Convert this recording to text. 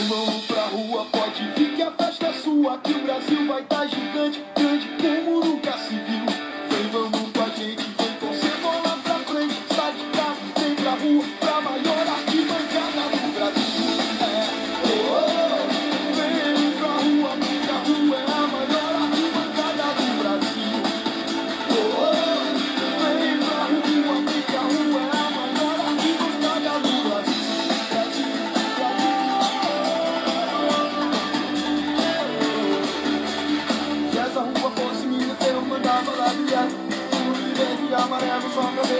Irmão, pra rua pode vir que a festa é sua, que o Brasil vai tá gigante, grande como nunca se viu. Vem, vamos com a gente, vem com cebola pra frente, sai de casa, vem pra rua. samba fosse minha, ter uma dama labial. Um de verde amarelo, sombra verde.